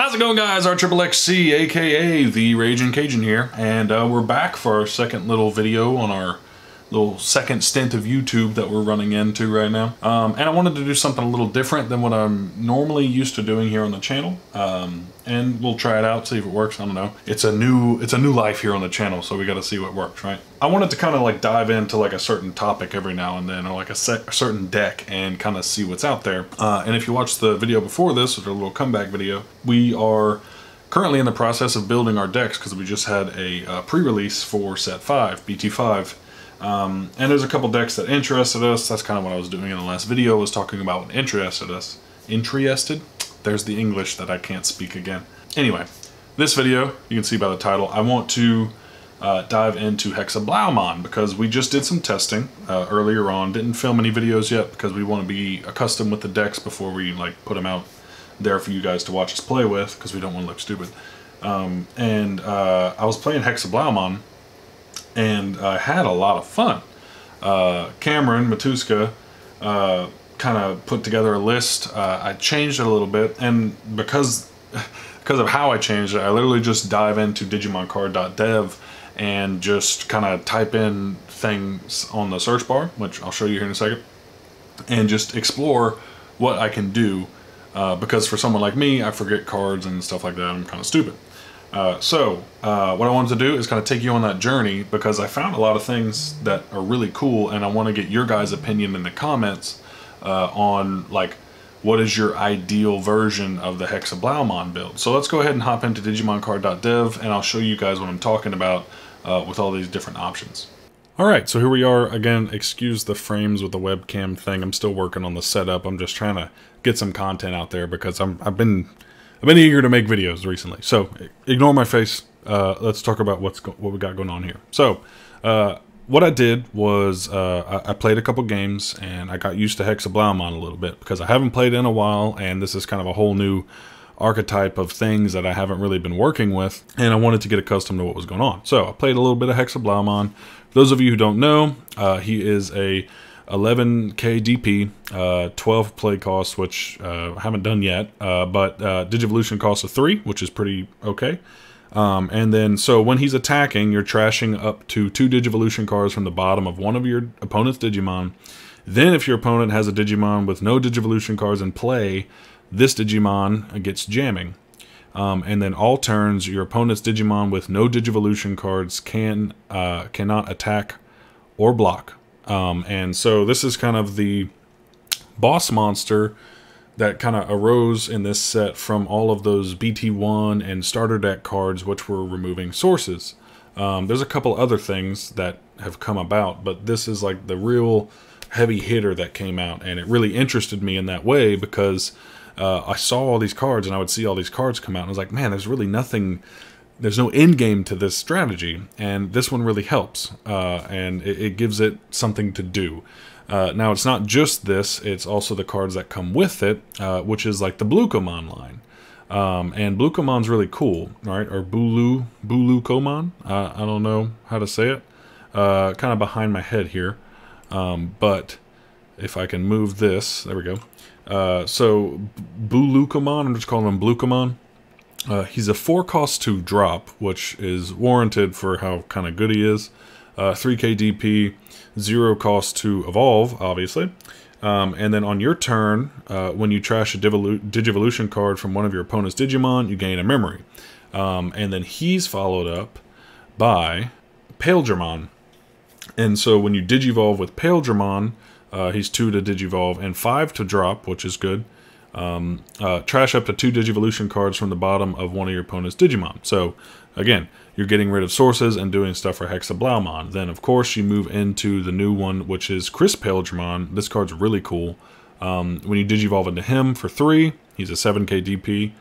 How's it going guys? RXXC, aka The Raging Cajun here, and uh, we're back for our second little video on our little second stint of YouTube that we're running into right now. Um, and I wanted to do something a little different than what I'm normally used to doing here on the channel. Um, and we'll try it out, see if it works. I don't know. It's a new it's a new life here on the channel, so we got to see what works, right? I wanted to kind of like dive into like a certain topic every now and then, or like a, a certain deck, and kind of see what's out there. Uh, and if you watched the video before this, or a little comeback video, we are currently in the process of building our decks because we just had a uh, pre-release for set 5 bt5 um, and there's a couple decks that interested us. That's kind of what I was doing in the last video, was talking about what interested us. Interested? There's the English that I can't speak again. Anyway, this video, you can see by the title, I want to uh, dive into Hexeblaumon because we just did some testing uh, earlier on. Didn't film any videos yet because we want to be accustomed with the decks before we like put them out there for you guys to watch us play with because we don't want to look stupid. Um, and uh, I was playing Hexeblaumon and I had a lot of fun. Uh, Cameron Matuska uh, kind of put together a list. Uh, I changed it a little bit, and because because of how I changed it, I literally just dive into DigimonCard.dev and just kind of type in things on the search bar, which I'll show you here in a second, and just explore what I can do. Uh, because for someone like me, I forget cards and stuff like that. I'm kind of stupid. Uh, so, uh, what I wanted to do is kind of take you on that journey because I found a lot of things that are really cool, and I want to get your guys' opinion in the comments uh, on like what is your ideal version of the Hexeblaumon build. So let's go ahead and hop into DigimonCard.dev, and I'll show you guys what I'm talking about uh, with all these different options. All right, so here we are again. Excuse the frames with the webcam thing. I'm still working on the setup. I'm just trying to get some content out there because I'm I've been I've been eager to make videos recently, so ignore my face. Uh, let's talk about what's what we got going on here. So, uh, what I did was uh, I, I, played a couple games and I got used to Hexeblaumon a little bit because I haven't played in a while, and this is kind of a whole new archetype of things that I haven't really been working with, and I wanted to get accustomed to what was going on. So I played a little bit of Hexeblaumon. For those of you who don't know, uh, he is a 11k DP, uh, 12 play costs, which uh, haven't done yet, uh, but uh, Digivolution costs a 3, which is pretty okay. Um, and then, so when he's attacking, you're trashing up to two Digivolution cards from the bottom of one of your opponent's Digimon. Then, if your opponent has a Digimon with no Digivolution cards in play, this Digimon gets jamming. Um, and then all turns, your opponent's Digimon with no Digivolution cards can uh, cannot attack or block. Um, and so this is kind of the boss monster that kind of arose in this set from all of those BT1 and starter deck cards, which were removing sources. Um, there's a couple other things that have come about, but this is like the real heavy hitter that came out, and it really interested me in that way because uh, I saw all these cards and I would see all these cards come out, and I was like, man, there's really nothing there's no end game to this strategy, and this one really helps, uh, and it, it, gives it something to do. Uh, now, it's not just this, it's also the cards that come with it, uh, which is like the Blukomon line. Um, and Blukomon's really cool, right? Or Bulu, Bulucomon? I don't know how to say it. Uh, kind of behind my head here. Um, but if I can move this, there we go. Uh, so Bulucomon, I'm just calling him Blukomon. Uh, he's a 4 cost to drop, which is warranted for how kind of good he is. Uh, 3k DP, 0 cost to evolve, obviously. Um, and then on your turn, uh, when you trash a Digivolution card from one of your opponent's Digimon, you gain a memory. Um, and then he's followed up by Paildramon. And so when you Digivolve with Paildramon, uh, he's 2 to Digivolve and 5 to drop, which is good. Um, uh, trash up to two Digivolution cards from the bottom of one of your opponent's Digimon. So, again, you're getting rid of sources and doing stuff for Hexeblaumon. Then, of course, you move into the new one, which is Chris Paildramon. This card's really cool. Um, when you Digivolve into him for three, he's a 7k DP.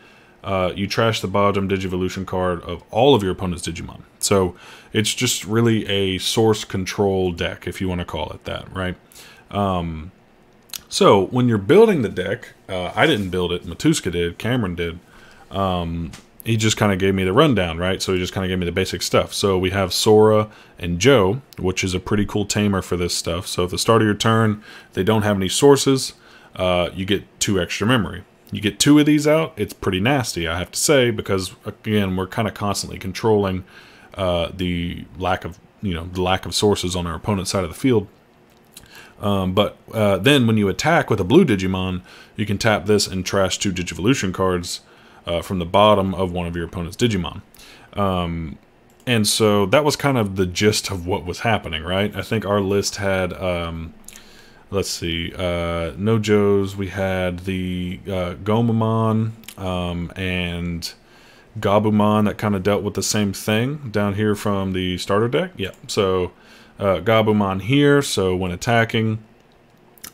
Uh, you trash the bottom Digivolution card of all of your opponent's Digimon. So it's just really a source control deck, if you want to call it that, right? Um, so when you're building the deck, uh, I didn't build it. Matuska did. Cameron did. Um, he just kind of gave me the rundown, right? So he just kind of gave me the basic stuff. So we have Sora and Joe, which is a pretty cool tamer for this stuff. So at the start of your turn, they don't have any sources. Uh, you get two extra memory. You get two of these out, it's pretty nasty, I have to say, because again, we're kind of constantly controlling uh, the lack of you know the lack of sources on our opponent's side of the field. Um, but uh, then when you attack with a blue Digimon, you can tap this and trash two Digivolution cards uh, from the bottom of one of your opponent's Digimon. Um, and so that was kind of the gist of what was happening, right? I think our list had, um, let's see, uh, no Joes. We had the uh, Gomamon um, and Gabumon that kind of dealt with the same thing down here from the starter deck. Yeah, so uh, Gabumon here. So when attacking,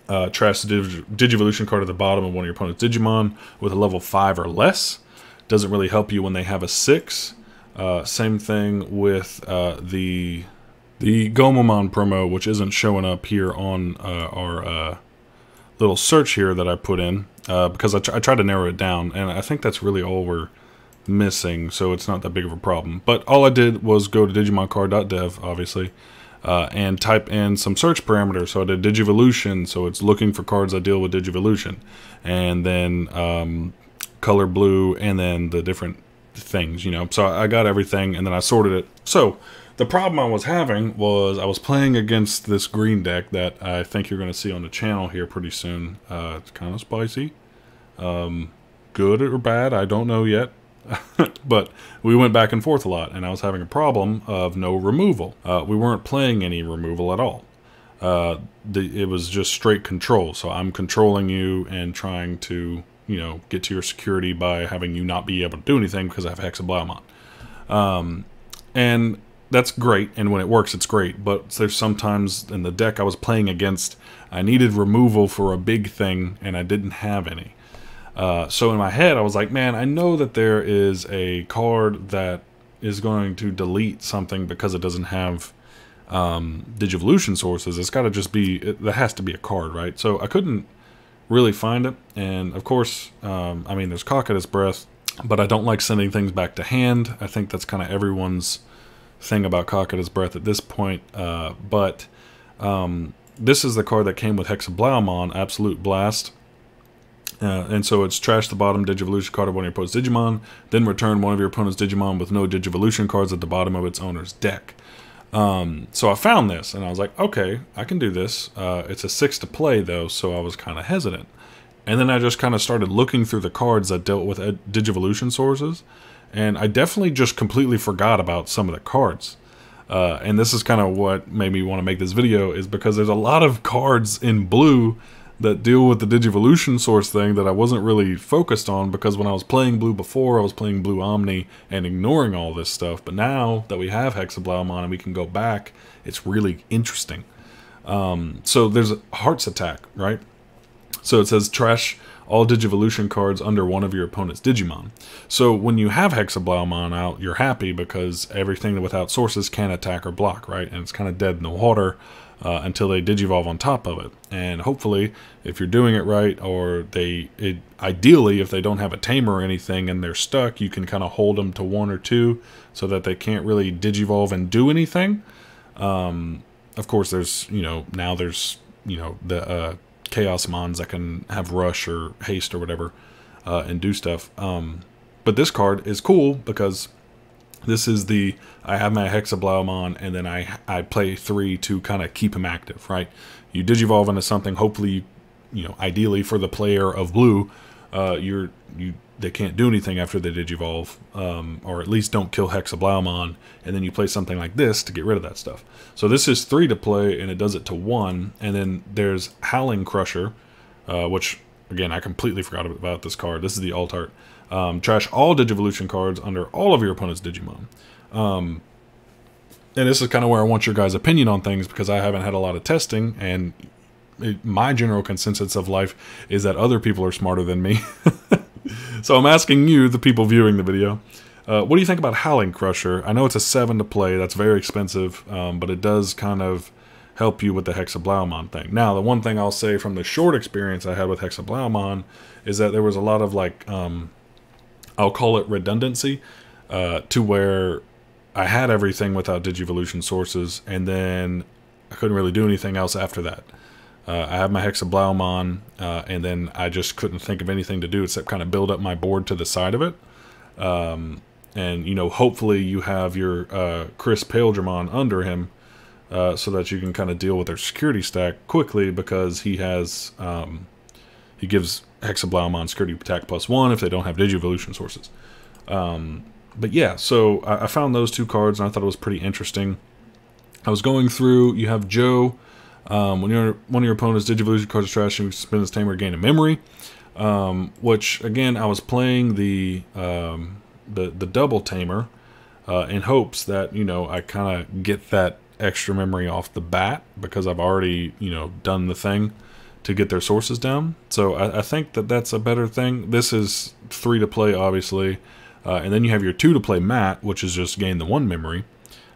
uh, trash the Digivolution card at the bottom of one of your opponent's Digimon with a level 5 or less. Doesn't really help you when they have a 6. Uh, same thing with uh, the the Gomamon promo, which isn't showing up here on uh, our uh, little search here that I put in, uh, because I, tr I tried to narrow it down, and I think that's really all we're missing, so it's not that big of a problem. But all I did was go to digimoncard.dev, obviously, uh, and type in some search parameters. So I did Digivolution, so it's looking for cards that deal with Digivolution, and then um, color blue, and then the different things, you know. So I got everything, and then I sorted it. So the problem I was having was I was playing against this green deck that I think you're going to see on the channel here pretty soon. Uh, it's kind of spicy. Um, good or bad, I don't know yet. but we went back and forth a lot, and I was having a problem of no removal. Uh, we weren't playing any removal at all. Uh, the, it was just straight control. So I'm controlling you and trying to, you know, get to your security by having you not be able to do anything because I have Hexeblaumon. Um, and that's great, and when it works, it's great. But there's sometimes in the deck I was playing against, I needed removal for a big thing, and I didn't have any. Uh, so in my head, I was like, man, I know that there is a card that is going to delete something because it doesn't have um, Digivolution sources. It's got to just be, it, that has to be a card, right? So I couldn't really find it. And of course, um, I mean, there's Cocytus Breath, but I don't like sending things back to hand. I think that's kind of everyone's thing about Cocytus Breath at this point. Uh, but um, this is the card that came with Hexeblaumon, Absolute Blast. Uh, and so it's trash the bottom Digivolution card of one of your opponent's Digimon, then return one of your opponent's Digimon with no Digivolution cards at the bottom of its owner's deck. Um, so I found this, and I was like, okay, I can do this. Uh, it's a six to play, though, so I was kind of hesitant. And then I just kind of started looking through the cards that dealt with Digivolution sources, and I definitely just completely forgot about some of the cards. Uh, and this is kind of what made me want to make this video, is because there's a lot of cards in blue that deal with the Digivolution source thing that I wasn't really focused on because when I was playing Blue before, I was playing Blue Omni and ignoring all this stuff. But now that we have Hexeblaumon and we can go back, it's really interesting. Um, so there's Heart's Attack, right? So it says trash all Digivolution cards under one of your opponent's Digimon. So when you have Hexeblaumon out, you're happy because everything without sources can attack or block, right? And it's kind of dead in the water uh, until they digivolve on top of it. And hopefully, if you're doing it right, or they, it, ideally, if they don't have a tamer or anything and they're stuck, you can kind of hold them to one or two so that they can't really digivolve and do anything. Um, of course, there's, you know, now there's, you know, the uh, Chaos Mons that can have rush or haste or whatever uh, and do stuff. Um, but this card is cool because this is the I have my Hexeblaumon and then I I play three to kind of keep him active, right? You digivolve into something. Hopefully, you know, ideally for the player of blue, uh, you're you they can't do anything after they digivolve, um, or at least don't kill Hexeblaumon, and then you play something like this to get rid of that stuff. So this is three to play, and it does it to one, and then there's Howling Crusher, uh, which again I completely forgot about this card. This is the alt art. Um, trash all Digivolution cards under all of your opponent's Digimon. Um, and this is kind of where I want your guys' opinion on things because I haven't had a lot of testing, and it, my general consensus of life is that other people are smarter than me. so I'm asking you, the people viewing the video, uh, what do you think about Howling Crusher? I know it's a 7 to play, that's very expensive, um, but it does kind of help you with the Hexeblaumon thing. Now, the one thing I'll say from the short experience I had with Hexeblaumon is that there was a lot of like um, I'll call it redundancy, uh, to where I had everything without Digivolution sources, and then I couldn't really do anything else after that. Uh, I have my Hexeblaumon, uh, and then I just couldn't think of anything to do except kind of build up my board to the side of it. Um, and, you know, hopefully you have your uh, Chris Paildramon under him uh, so that you can kind of deal with their security stack quickly because he has, um, he gives Hexeblaumon security attack plus one if they don't have Digivolution sources. Um, but yeah, so I, I found those two cards and I thought it was pretty interesting. I was going through, you have Joe um, when you're, one of your opponent's Digivolution cards is trash, you spend this tamer gain a memory. Um, which again, I was playing the um, the the double tamer uh, in hopes that you know I kind of get that extra memory off the bat because I've already you know done the thing to get their sources down. So I, I think that that's a better thing. This is three to play, obviously, uh, and then you have your two to play mat, which is just gain the one memory.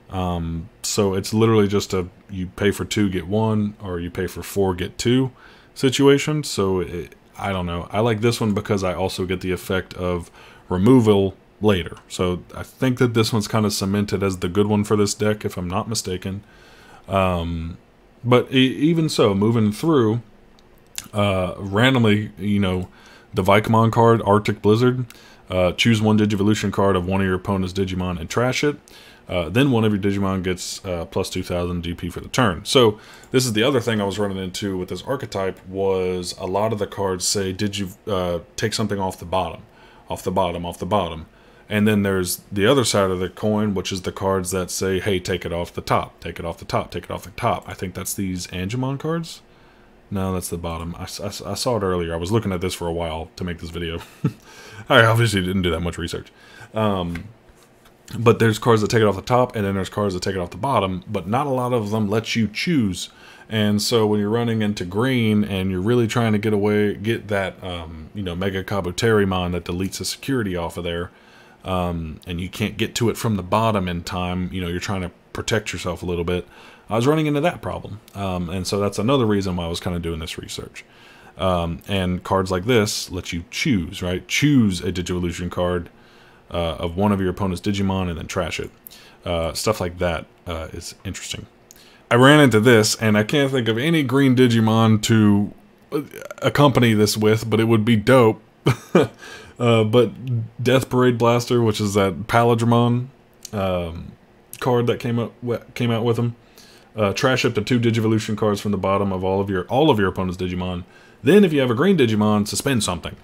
Um, so it's literally just a you pay for two get one, or you pay for four get two situation. So it, I don't know. I like this one because I also get the effect of removal later. So I think that this one's kind of cemented as the good one for this deck, if I'm not mistaken. Um, but e even so, moving through, uh, randomly, you know, the Vikemon card, Arctic Blizzard, uh, choose one Digivolution card of one of your opponent's Digimon and trash it. Uh, then one of your Digimon gets uh, plus 2,000 DP for the turn. So this is the other thing I was running into with this archetype was a lot of the cards say, did you uh, take something off the bottom, off the bottom, off the bottom. And then there's the other side of the coin, which is the cards that say, hey, take it off the top, take it off the top, take it off the top. I think that's these Angemon cards. No, that's the bottom. I, I, I, saw it earlier. I was looking at this for a while to make this video. I obviously didn't do that much research. Um, but there's cards that take it off the top, and then there's cards that take it off the bottom, but not a lot of them let you choose. And so when you're running into green and you're really trying to get away, get that, um, you know, Mega Kabuterimon that deletes the security off of there, um, and you can't get to it from the bottom in time, you know, you're trying to protect yourself a little bit. I was running into that problem. Um, and so that's another reason why I was kind of doing this research. Um, and cards like this let you choose, right? Choose a Digivolution card uh, of one of your opponent's Digimon and then trash it. Uh, stuff like that uh, is interesting. I ran into this, and I can't think of any green Digimon to uh, accompany this with, but it would be dope. Uh, but Death Parade Blaster, which is that Paildramon um, card that came up came out with them, uh, trash up to two Digivolution cards from the bottom of all of your all of your opponent's Digimon. Then, if you have a green Digimon, suspend something.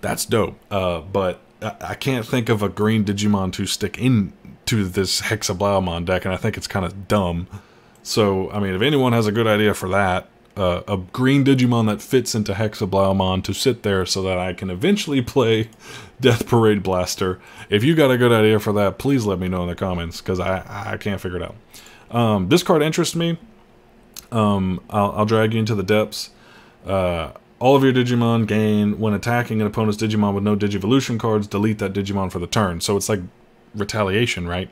That's dope. but I can't think of a green Digimon to stick into this Hexeblaumon deck, and I think it's kind of dumb. So, I mean, if anyone has a good idea for that, uh, a green Digimon that fits into Hexeblaumon to sit there so that I can eventually play Death Parade Blaster. If you got a good idea for that, please let me know in the comments, because I, I can't figure it out. Um, this card interests me. Um, I'll, I'll, drag you into the depths. Uh, all of your Digimon gain when attacking an opponent's Digimon with no Digivolution cards, delete that Digimon for the turn. So it's like retaliation, right?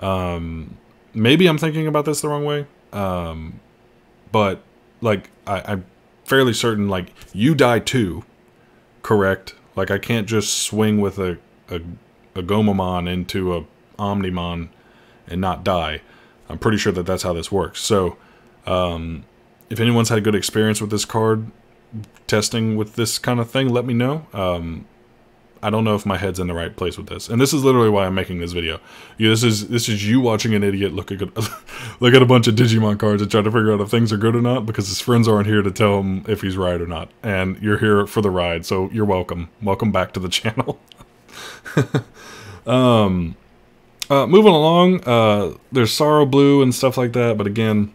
Um, maybe I'm thinking about this the wrong way. Um, but like I, I'm fairly certain like you die too, correct? Like I can't just swing with a a, a Gomamon into a Omnimon and not die. I'm pretty sure that that's how this works. So um, if anyone's had a good experience with this card, testing with this kind of thing, let me know. Um, I don't know if my head's in the right place with this, and this is literally why I'm making this video. Yeah, this is this is you watching an idiot look at look at a bunch of Digimon cards and try to figure out if things are good or not because his friends aren't here to tell him if he's right or not, and you're here for the ride, so you're welcome. Welcome back to the channel. um, uh, moving along, uh, there's Sorrow Blue and stuff like that, but again,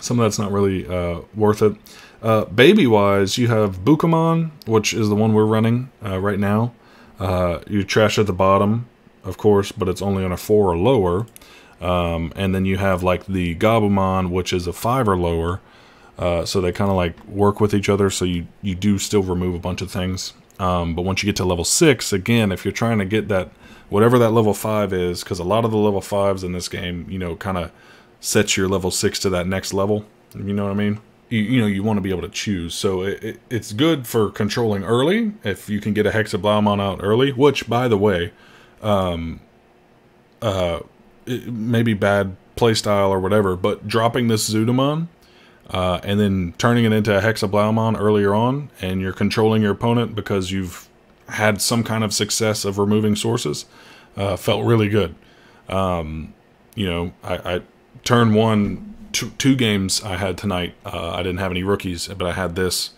some of that's not really uh, worth it. Uh, baby wise, you have Bukamon, which is the one we're running uh, right now. Uh, you trash at the bottom, of course, but it's only on a four or lower. Um, and then you have like the Gabumon, which is a five or lower. Uh, so they kind of like work with each other. So you, you do still remove a bunch of things. Um, but once you get to level six, again, if you're trying to get that, whatever that level five is, because a lot of the level fives in this game, you know, kind of sets your level six to that next level. You know what I mean? You, you know you want to be able to choose. So it, it, it's good for controlling early if you can get a Hexeblaumon out early. Which, by the way, um, uh, it may be bad playstyle or whatever, but dropping this Zudomon uh, and then turning it into a Hexeblaumon earlier on, and you're controlling your opponent because you've had some kind of success of removing sources, uh, felt really good. Um, you know, I, I turn one, two, two games I had tonight. Uh, I didn't have any rookies, but I had this.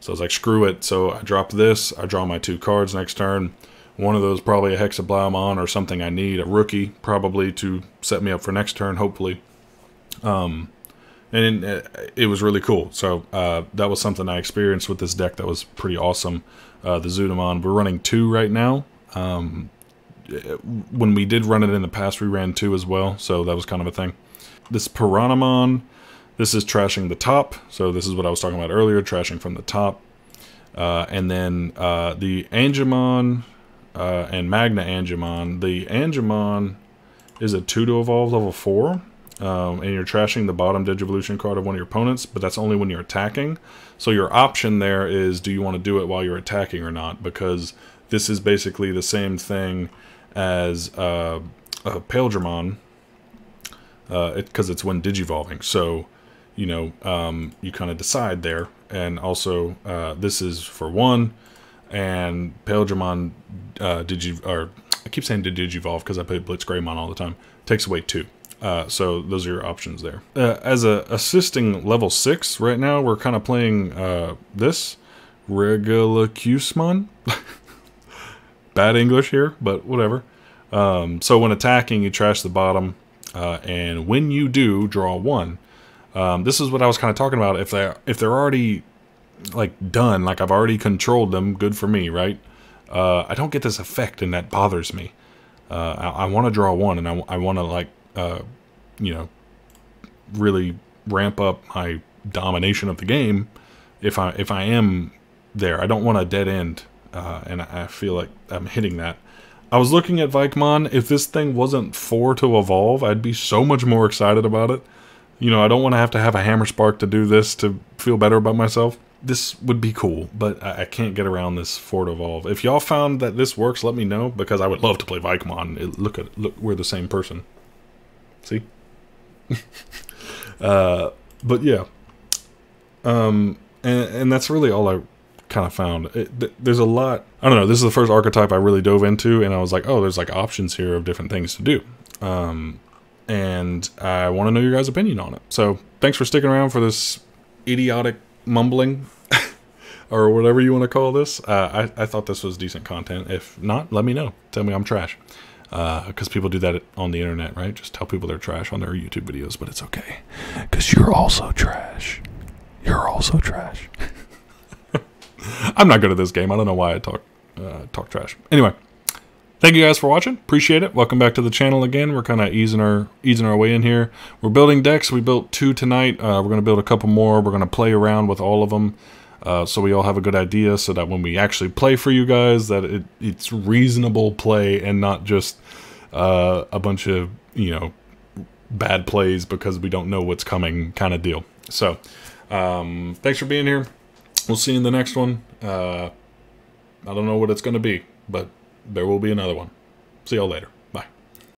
So I was like, screw it. So I dropped this. I draw my two cards next turn. One of those probably a Hexeblaumon or something I need. A rookie probably to set me up for next turn, hopefully. Um, and it, it, was really cool. So uh, that was something I experienced with this deck that was pretty awesome. Uh, the Zudomon. we're running two right now. Um, when we did run it in the past, we ran two as well, so that was kind of a thing. This Piranhamon, this is trashing the top, so this is what I was talking about earlier, trashing from the top. Uh, and then uh, the Angemon uh, and Magna Angemon. The Angemon is a 2 to evolve level 4, um, and you're trashing the bottom Digivolution card of one of your opponents, but that's only when you're attacking. So your option there is do you want to do it while you're attacking or not, because this is basically the same thing as uh, a Paildramon, because uh, it, it's when digivolving. So, you know, um, you kind of decide there. And also, uh, this is for one, and Paildramon uh, digi or I keep saying did digivolve because I play Blitzgreymon all the time. Takes away two. Uh, so those are your options there. Uh, as a assisting level six right now, we're kind of playing uh, this Regulacusemon. Bad English here, but whatever. Um, so when attacking, you trash the bottom, uh, and when you do, draw one. Um, this is what I was kind of talking about. If they if they're already like done, like I've already controlled them, good for me, right? Uh, I don't get this effect, and that bothers me. Uh, I, I want to draw one, and I, I want to like, uh, you know, really ramp up my domination of the game. If I if I am there, I don't want a dead end, uh, and I feel like I'm hitting that. I was looking at Vikemon. If this thing wasn't four to evolve, I'd be so much more excited about it. You know, I don't want to have to have a Hammer Spark to do this to feel better about myself. This would be cool, but I, I can't get around this four to evolve. If y'all found that this works, let me know because I would love to play Vikemon. It, look at look, we're the same person. See. uh, but yeah. Um, and and that's really all I kind of found. It, th- there's a lot. I don't know. This is the first archetype I really dove into, and I was like, oh, there's like options here of different things to do. Um, and I want to know your guys' opinion on it. So thanks for sticking around for this idiotic mumbling. or whatever you want to call this. Uh, I, I thought this was decent content. If not, let me know. Tell me I'm trash. Because uh, people do that on the internet, right? Just tell people they're trash on their YouTube videos, but it's okay. Because you're also trash. You're also trash. I'm not good at this game. I don't know why I talk uh, talk trash. Anyway, thank you guys for watching. Appreciate it. Welcome back to the channel again. We're kind of easing our easing our way in here. We're building decks. We built two tonight. Uh, we're going to build a couple more. We're going to play around with all of them. Uh, so we all have a good idea so that when we actually play for you guys that it, it's reasonable play and not just uh, a bunch of you know bad plays because we don't know what's coming kind of deal so um, thanks for being here We'll see in the next one. Uh, I don't know what it's going to be, but there will be another one. See y'all later.